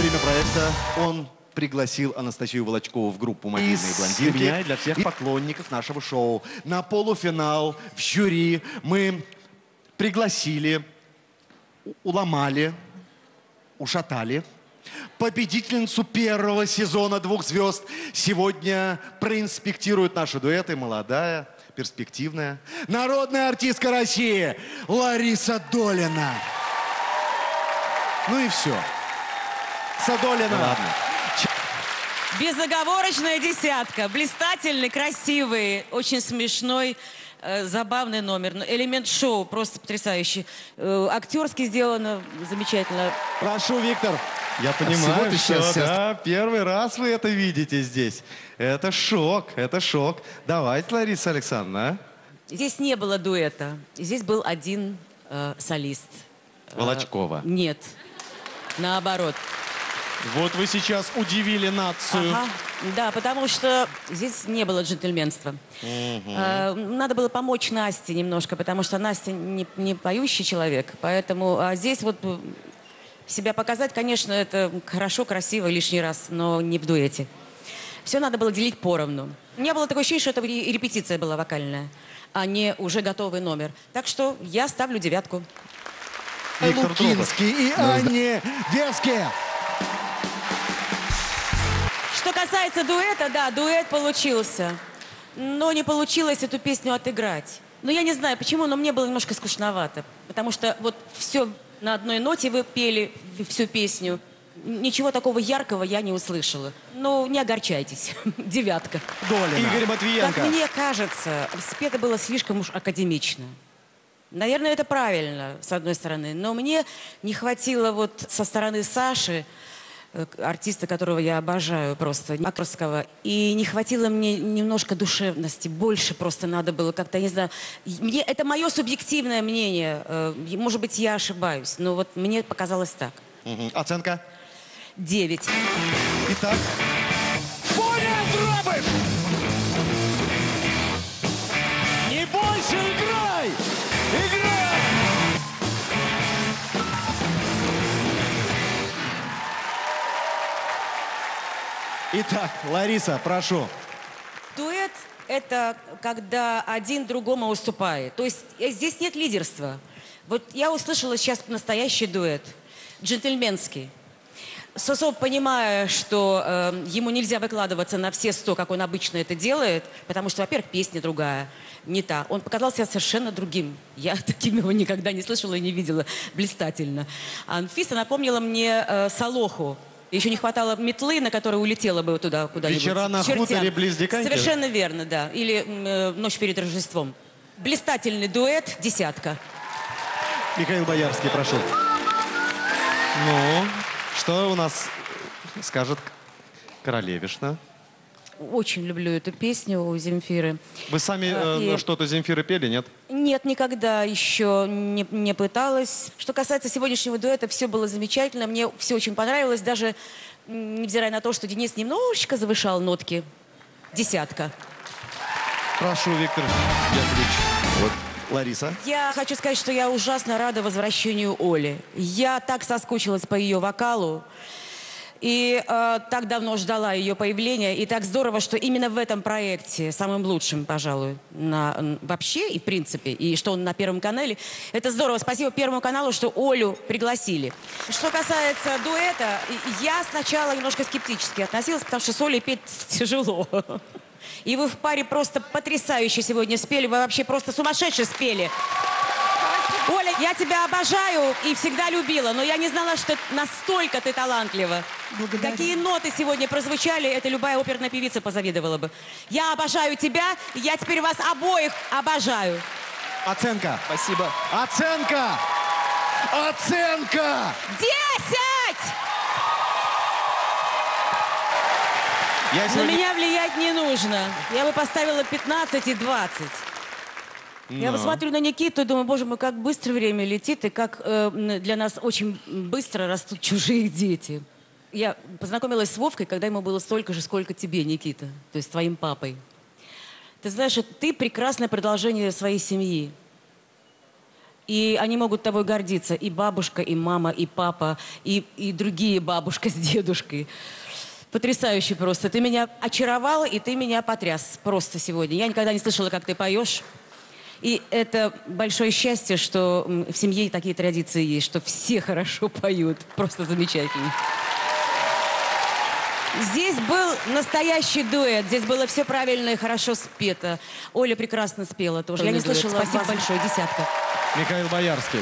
это он пригласил Анастасию Волочкову в группу «Мобильные блондинки». меня и для всех поклонников нашего шоу. На полуфинал в жюри мы пригласили, уломали, ушатали победительницу первого сезона «Двух звезд». Сегодня проинспектирует наши дуэты молодая, перспективная, народная артистка России Лариса Долина. Ну и все. Садолина. Ладно. Безоговорочная десятка. Блистательный, красивый, очень смешной, э, забавный номер. Ну, Элемент шоу просто потрясающий. Э, актерски сделано замечательно. Прошу, Виктор. Я понимаю, ты что сейчас- да, первый раз вы это видите здесь. Это шок, это шок. Давайте, Лариса Александровна. а? Здесь не было дуэта. Здесь был один э, солист. Э, Волочкова. Нет. Наоборот. Вот вы сейчас удивили нацию. Ага. Да, потому что здесь не было джентльменства. Э, Надо было помочь Насте немножко, потому что Настя не, не поющий человек. Поэтому а здесь вот себя показать, конечно, это хорошо, красиво, лишний раз, но не в дуэте. Все надо было делить поровну. У меня было такое ощущение, что это ре- репетиция была вокальная, а не уже готовый номер. Так что я ставлю девятку. Виктор Лукинский и Анне Веске. Что касается дуэта, да, дуэт получился. Но не получилось эту песню отыграть. Ну, я не знаю, почему, но мне было немножко скучновато. Потому что вот все на одной ноте вы пели всю песню. Ничего такого яркого я не услышала. Ну, не огорчайтесь. Девятка. Долина. Игорь Матвиенко. Как мне кажется, спето было слишком уж академично. Наверное, это правильно, с одной стороны. Но мне не хватило вот со стороны Саши, артиста, которого я обожаю просто, актерского, и не хватило мне немножко душевности, больше просто надо было как-то, не знаю, мне, это мое субъективное мнение, э, может быть, я ошибаюсь, но вот мне показалось так. Мгм. Оценка? Девять. Итак, Боря Дробыш! Не больше играй! Играй! Итак, Лариса, прошу. Дуэт – это когда один другому уступает. То есть э, здесь нет лидерства. Вот я услышала сейчас настоящий дуэт, джентльменский. Сосо, понимая, что э, ему нельзя выкладываться на все сто, как он обычно это делает, потому что, во-первых, песня другая, не та. Он показался совершенно другим. Я таким его никогда не слышала и не видела. Блистательно. А Анфиса напомнила мне э, Солоху. Еще не хватало метлы, на которой улетела бы туда куда-нибудь. «Вечера на хуторе близ Диканьки»? Совершенно верно, да. Или э, «Ночь перед Рождеством». Блистательный дуэт, десятка. Михаил Боярский, прошу. Ну, что у нас скажет Королевишна? Очень люблю эту песню у Земфиры. Вы сами А, э, и- что-то Земфиры пели, нет? Нет, никогда еще не, не пыталась. Что касается сегодняшнего дуэта, все было замечательно. Мне все очень понравилось. Даже невзирая на то, что Денис немножечко завышал нотки. Десятка. Прошу, Виктор Яковлевич. Вот, Лариса. Я хочу сказать, что я ужасно рада возвращению Оли. Я так соскучилась по ее вокалу. И э, так давно ждала ее появления. И так здорово, что именно в этом проекте, самым лучшим, пожалуй, на, вообще и в принципе, и что он на Первом канале, это здорово. Спасибо Первому каналу, что Олю пригласили. Что касается дуэта, я сначала немножко скептически относилась, потому что с Олей петь тяжело. И вы в паре просто потрясающе сегодня спели. Вы вообще просто сумасшедше спели. Оля, я тебя обожаю и всегда любила, но я не знала, что настолько ты талантлива. Какие ноты сегодня прозвучали, это любая оперная певица позавидовала бы. Я обожаю тебя, и я теперь вас обоих обожаю. Оценка. Спасибо. Оценка. Оценка. Десять! Я На сегодня... меня влиять не нужно. Я бы поставила 15 и 20. Я Ну. вот смотрю на Никиту и думаю, боже мой, как быстро время летит, и как э, для нас очень быстро растут чужие дети. Я познакомилась с Вовкой, когда ему было столько же, сколько тебе, Никита, то есть твоим папой. Ты знаешь, ты прекрасное продолжение своей семьи. И они могут тобой гордиться. И бабушка, и мама, и папа, и, и другие бабушка с дедушкой. Потрясающе просто. Ты меня очаровал, и ты меня потряс просто сегодня. Я никогда не слышала, как ты поешь. И это большое счастье, что в семье такие традиции есть, что все хорошо поют. Просто замечательно. Здесь был настоящий дуэт. Здесь было все правильно и хорошо спето. Оля прекрасно спела тоже. Я не Дуэт. слышала. Спасибо Спасибо большое. Десятка. Михаил Боярский.